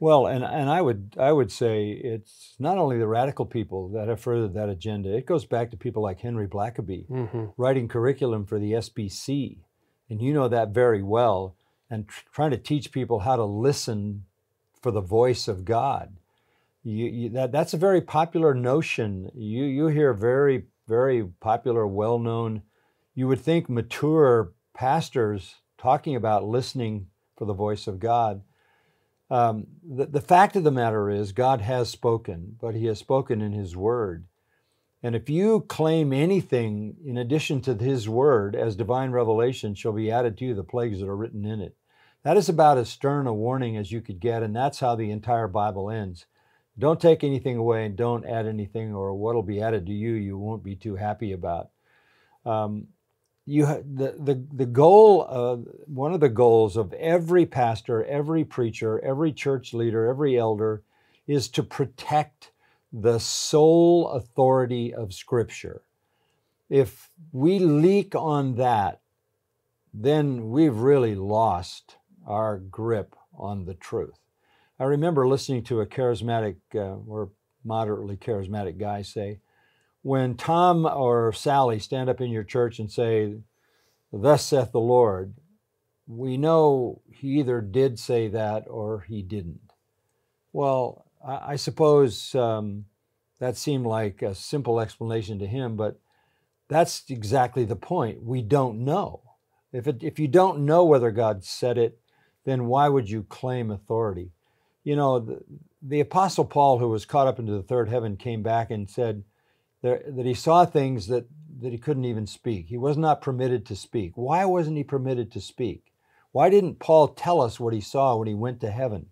Well, and, and I would I would say it's not only the radical people that have furthered that agenda. It goes back to people like Henry Blackaby hmm writing curriculum for the SBC, and you know that very well, and tr- trying to teach people how to listen for the voice of God. You, you, that that's a very popular notion. You you hear very very popular, well known. You would think mature pastors talking about listening for the voice of God. Um, the, the fact of the matter is, God has spoken, but He has spoken in His Word. And if you claim anything in addition to His Word as divine revelation, shall be added to you the plagues that are written in it. That is about as stern a warning as you could get, and that's how the entire Bible ends. Don't take anything away and don't add anything, or what'll be added to you, you won't be too happy about. Um, you the, the the goal of one of the goals of every pastor, every preacher, every church leader, every elder is to protect the sole authority of Scripture. If we leak on that, then we've really lost our grip on the truth. I remember listening to a charismatic uh, or moderately charismatic guy say, when Tom or Sally stand up in your church and say, Thus saith the Lord, we know he either did say that or he didn't. Well, I, I suppose um, that seemed like a simple explanation to him, but that's exactly the point. We don't know. If, it, if you don't know whether God said it, then why would you claim authority? You know, the, the Apostle Paul, who was caught up into the third heaven, came back and said there, that he saw things that, that he couldn't even speak. He was not permitted to speak. Why wasn't he permitted to speak? Why didn't Paul tell us what he saw when he went to heaven?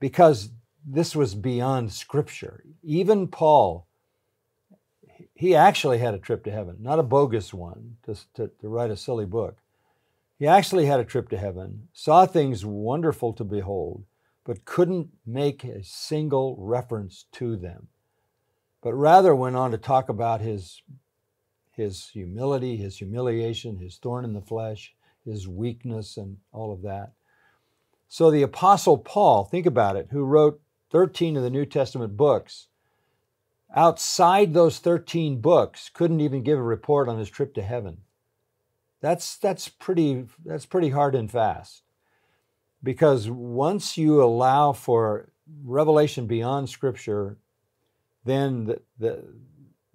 Because this was beyond Scripture. Even Paul, he actually had a trip to heaven, not a bogus one to, to, to write a silly book. He actually had a trip to heaven, saw things wonderful to behold, but couldn't make a single reference to them. But rather went on to talk about his, his humility, his humiliation, his thorn in the flesh, his weakness, and all of that. So the Apostle Paul, think about it, who wrote 13 of the New Testament books, outside those 13 books, couldn't even give a report on his trip to heaven. That's that's pretty that's pretty hard and fast. Because once you allow for revelation beyond scripture, then the, the,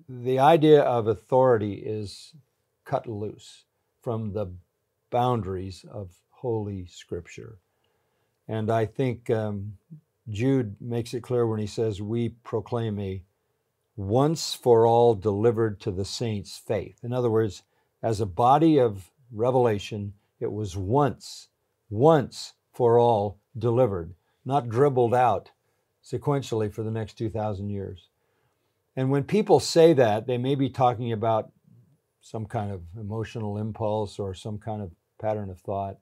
the idea of authority is cut loose from the boundaries of Holy Scripture. And I think um, Jude makes it clear when he says, We proclaim a once for all delivered to the saints faith. In other words, as a body of revelation, it was once, once for all delivered, not dribbled out sequentially for the next 2,000 years. And when people say that, they may be talking about some kind of emotional impulse or some kind of pattern of thought.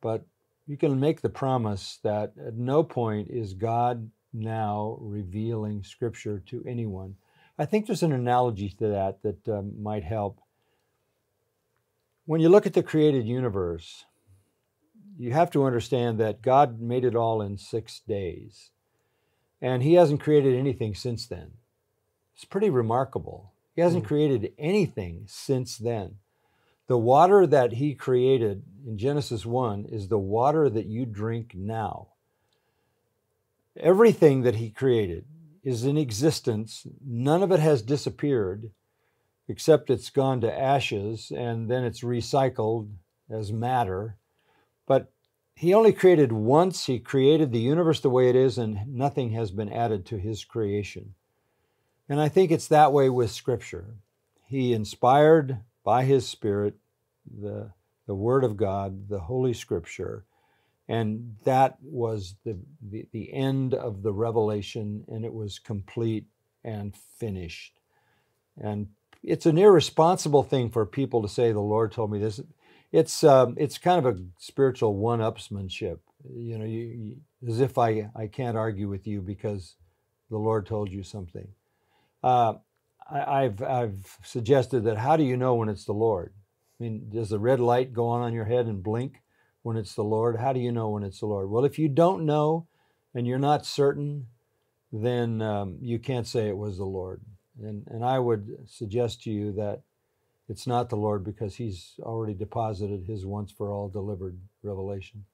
But you can make the promise that at no point is God now revealing Scripture to anyone. I think there's an analogy to that that um, might help. When you look at the created universe, you have to understand that God made it all in six days. And He hasn't created anything since then. It's pretty remarkable. He hasn't Mm. created anything since then. The water that He created in Genesis 1 is the water that you drink now. Everything that He created is in existence. None of it has disappeared, except it's gone to ashes and then it's recycled as matter. He only created once. He created the universe the way it is, and nothing has been added to his creation. And I think it's that way with Scripture. He inspired by his Spirit the, the Word of God, the Holy Scripture, and that was the, the, the end of the revelation, and it was complete and finished. And it's an irresponsible thing for people to say, The Lord told me this it's um, it's kind of a spiritual one-upsmanship. You know, you, you, as if I I can't argue with you because the Lord told you something. Uh, I, have I've suggested that how do you know when it's the Lord? I mean, does the red light go on on your head and blink when it's the Lord? How do you know when it's the Lord? Well, if you don't know and you're not certain, then um, you can't say it was the Lord. And and I would suggest to you that it's not the Lord because he's already deposited his once for all delivered revelation.